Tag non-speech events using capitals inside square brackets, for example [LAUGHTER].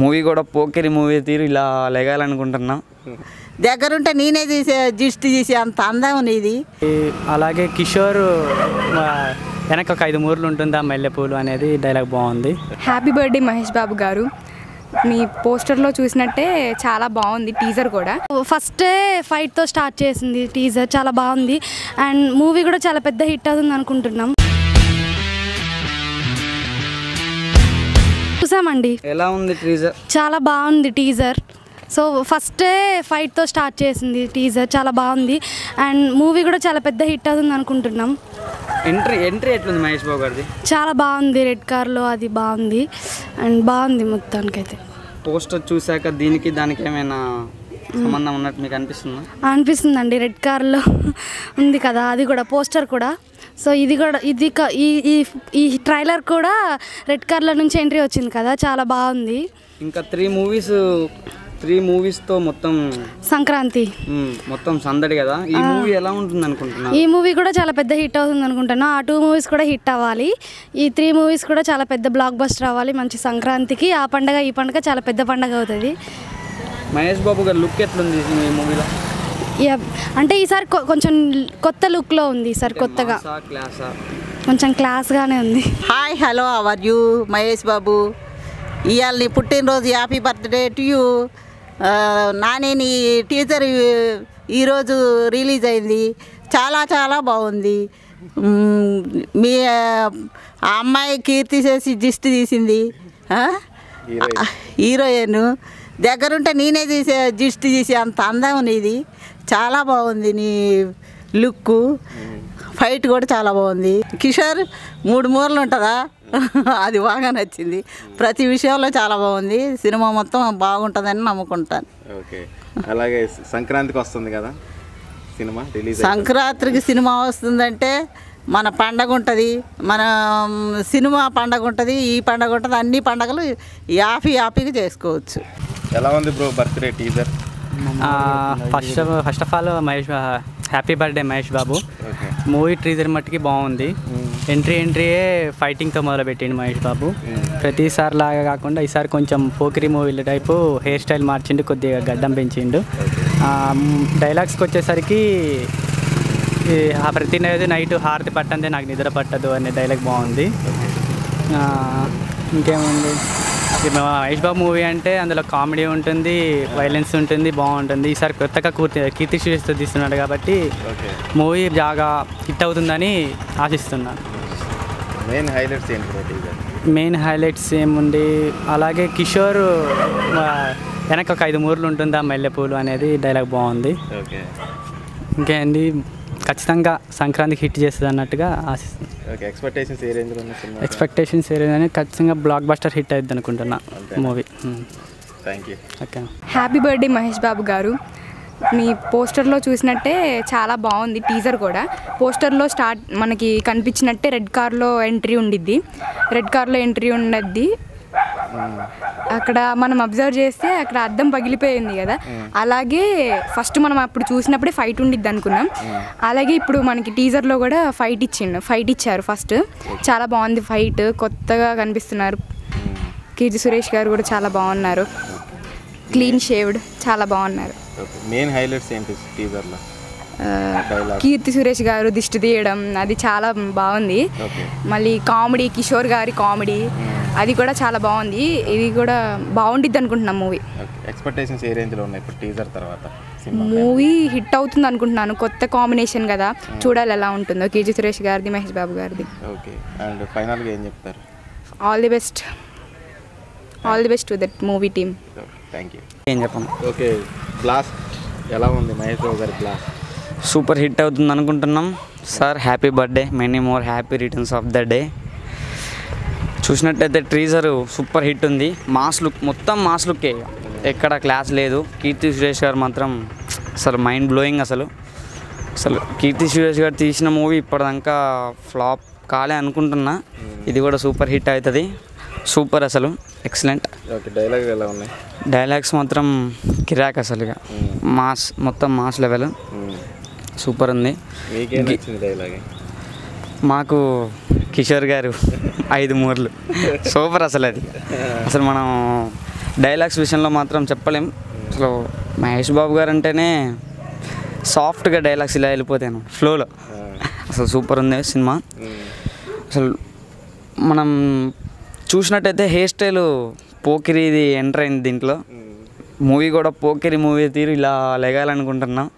Movie కూడా Pokiri movie తీరు ఇలా లెగాలనుకుంటున్నాం. దగ్గరుంటే నేనే తీసే జిస్ట్ తీసే అంత అందం నీది. అలాగే కిషోర్ వెనక ఒక ఐదు మూరలు ఉంటుంది ఆ మల్లెపూలు అనేది డైలాగ్ బాగుంది. హ్యాపీ బర్త్డే మహేష్ బాబు గారు. మీ పోస్టర్లో చూసినట్టే చాలా బాగుంది టీజర్ కూడా. ఫస్ట్ ఫైట్తో స్టార్ట్ చేసింది టీజర్ చాలా బాగుంది. అండ్ మూవీ కూడా చాలా పెద్ద హిట్ అవుతుంది అనుకుంటున్నాం. చూసామండి ఎలా ఉంది ట్రీజర్ చాలా బాగుంది టీజర్ సో ఫస్ట్ ఫైట్తో స్టార్ట్ చేసింది టీజర్ చాలా బాగుంది. అండ్ మూవీ కూడా చాలా పెద్ద హిట్ అవుతుంది అనుకుంటున్నాం. ఎంట్రీ ఎంట్రీ ఎట్లుంది మహేష్ బాబు గారిది? చాలా బాగుంది. రెడ్ కార్లో అది బాగుంది. అండ్ బాగుంది మొత్తానికైతే. పోస్టర్ చూశాక దీనికి దానికి ఏమైనా సంబంధం ఉన్నట్టు మీకు అనిపిస్తుందా? అనిపిస్తుందండి. రెడ్ కార్లో ఉంది కదా అది కూడా పోస్టర్ కూడా. సో ఇది కూడా ఇది ఈ ఈ ట్రైలర్ కూడా రెడ్ కార్లో నుంచి ఎంట్రీ వచ్చింది కదా చాలా బాగుంది. ఇంకా త్రీ మూవీస్ త్రీ మూవీస్తో మొత్తం సంక్రాంతి. మొత్తం సందడి కదా. ఈ మూవీ ఎలా ఉంటుంది అనుకుంటున్నా ఈ మూవీ కూడా చాలా పెద్ద హిట్ అవుతుంది అనుకుంటున్నా. ఆ టూ మూవీస్ కూడా హిట్ అవ్వాలి. ఈ త్రీ మూవీస్ కూడా చాలా పెద్ద బ్లాక్ బస్టర్ అవ్వాలి. మంచి సంక్రాంతికి ఆ పండగ ఈ పండగ చాలా పెద్ద పండగ అవుతుంది. మహేష్ బాబు గారి లుక్ ఎట్లుంది ఈ మూవీలో? అంటే ఈసారి కొ- కొంచెం కొత్త లుక్లో ఉంది ఈసారి కొత్తగా. క్లాసా? కొంచెం క్లాస్గానే ఉంది. Hi hello how are you Mahesh Babu? ఇవాళ నీ పుట్టినరోజు happy birthday to you Nani నీ టీచర్ ఈరోజు రిలీజ్ అయింది. చాలా చాలా బాగుంది. మీ అమ్మాయి కీర్తి చేసి జిస్ట్ తీసింది. ఆ? హీరోయిన్. దగ్గరుంటే నేనే తీసే జిస్ట్ తీసే అంత అందం నీది. చాలా బాగుంది నీ లుక్ ఫైట్ కూడా చాలా బాగుంది. కిషోర్ మూడు మూరలు ఉంటుందా? [LAUGHS] అది బాగా నచ్చింది. ప్రతి విషయంలో చాలా బాగుంది. సినిమా మొత్తం బాగుంటుందని నమ్ముకుంటాను. ఓకే. అలాగే సంక్రాంతికి వస్తుంది కదా సినిమా రిలీజ్ సంక్రాంతికి సినిమా వస్తుందంటే మన పండగ ఉంటుంది. మన సినిమా పండగ ఉంటుంది ఈ పండగ ఉంటుంది అన్ని పండగలు యాపీ యాపీగా చేసుకోవచ్చు. ఎలా ఉంది bro birthday teaser? First first of all Mahesh happy birthday Mahesh Babu. Movie teaser మట్టుకి బాగుంది. ఎంట్రీ ఎంట్రీయే ఫైటింగ్తో మొదలుపెట్టిండు మహేష్ బాబు. ప్రతిసారి లాగా కాకుండా ఈసారి కొంచెం పోకిరి మూవీల టైపు హెయిర్ స్టైల్ మార్చిండు కొద్దిగా గడ్డం పెంచిండు. డైలాగ్స్కి వచ్చేసరికి ఈ ఆ ప్రతి నైట్ నైట్ హారతి పట్టందే నాకు నిద్ర పట్టదు అనే డైలాగ్ బాగుంది. ఇంకేముంది? మహేష్ బాబు మూవీ అంటే అందులో కామెడీ ఉంటుంది వైలెన్స్ ఉంటుంది బాగుంటుంది. ఈసారి కొత్తగా కూర్తి కీర్తి సురేష్తో తీస్తున్నాడు కాబట్టి మూవీ బాగా హిట్ అవుతుందని ఆశిస్తున్నాను. మెయిన్ హైలైట్స్ ఏంటి మెయిన్ హైలైట్స్ ఏముంది? అలాగే కిషోర్ వెనక ఒక ఐదు మూరలు ఉంటుంది ఆ మల్లెపూలు అనేది డైలాగ్ బాగుంది. ఓకే. ఇంకేంది? ఖచ్చితంగా సంక్రాంతికి హిట్ చేస్తుంది అన్నట్టుగా ఓకే ఎక్స్పెక్టేషన్స్ ఏ రేంజ్లో ఎక్స్పెక్టేషన్స్ ఏదైనా ఖచ్చితంగా బ్లాక్ బస్టర్ హిట్ అవుతుంది అనుకుంటున్నా movie thank you okay. Happy birthday Mahesh Babu garu. మీ పోస్టర్లో చూసినట్టే చాలా బాగుంది టీజర్ కూడా. పోస్టర్లో స్టార్ట్ మనకి కనిపించినట్టే రెడ్ కార్లో ఎంట్రీ ఉండిద్ది. రెడ్ కార్లో ఎంట్రీ ఉండద్ది అక్కడ మనం అబ్జర్వ్ చేస్తే అక్కడ అద్దం పగిలిపోయింది కదా. అలాగే ఫస్ట్ మనం అప్పుడు చూసినప్పుడే ఫైట్ ఉండిద్ది అనుకున్నాం. అలాగే ఇప్పుడు మనకి టీజర్లో కూడా ఫైట్ ఇచ్చిండు. ఫైట్ ఇచ్చారు ఫస్ట్. చాలా బాగుంది ఫైట్. కొత్తగా కనిపిస్తున్నారు. కీర్తి సురేష్ గారు కూడా చాలా బాగున్నారు. క్లీన్ షేవ్డ్ చాలా బాగున్నారు. మెయిన్ హైలైట్స్ ఏంటి టీజర్లో కీర్తి సురేష్ గారు దిష్టి తీయడం అది చాలా బాగుంది. మళ్ళీ కామెడీ కిషోర్ గారి కామెడీ. అది కూడా చాలా బాగుంది. ఇది కూడా బాగుండిద్ది అనుకుంటున్నాం మూవీ ఓకే. ఎక్స్పెక్టేషన్స్ ఏ రేంజ్లో ఉన్నాయి? ఇప్పుడు టీజర్ తర్వాత మూవీ హిట్ అవుతుంది అనుకుంటున్నాను. కొత్త కాంబినేషన్ కదా. చూడాలి ఎలా ఉంటుందో. కీర్తి సురేష్ గారిది మహేష్ బాబు గారిది. ఓకే. అండ్ ఫైనల్గా ఏం చెప్తారు? All the best all the best to that movie team thank you ఏం చెప్పను. ఓకే. బ్లాస్ట్ ఎలా ఉంది? మహేష్ బాబు గారి బ్లాస్ట్ సూపర్ హిట్ అవుతుంది అనుకుంటున్నాం. Sir happy birthday many more happy returns of the day చూసినట్టయితే ట్రీజర్ సూపర్ హిట్ ఉంది. మాస్ లుక్ మొత్తం మాస్ లుక్కే. ఎక్కడ క్లాస్ లేదు. కీర్తి సురేష్ గారు మాత్రం అసలు మైండ్ బ్లోయింగ్ అసలు. అసలు కీర్తి సురేష్ గారు తీసిన మూవీ ఇప్పటిదాకా ఫ్లాప్ కాలే అనుకుంటున్నా. ఇది కూడా సూపర్ హిట్ అవుతుంది సూపర్ అసలు. ఎక్సలెంట్. డైలాగ్ ఎలా ఉన్నాయి? డైలాగ్స్ మాత్రం కిరాక్ అసలు ఇక. మాస్ మొత్తం మాస్ లెవెల్. సూపర్ ఉంది. మాకు కిషోర్ గారు. ఐదు మూరలు. సూపర్ అసలు అది. అసలు మనం డైలాగ్స్ విషయంలో మాత్రం చెప్పలేం. అసలు మహేష్ బాబు గారు అంటేనే సాఫ్ట్గా డైలాగ్స్ ఇలా వెళ్ళిపోతాను ఫ్లోలో. అసలు సూపర్ ఉంది సినిమా. అసలు మనం చూసినట్టయితే హెయిర్ స్టైల్ పోకిరిది ఎంటర్ అయింది దీంట్లో. మూవీ కూడా పోకిరి మూవీ తీరు ఇలా లెగాలనుకుంటున్నాం.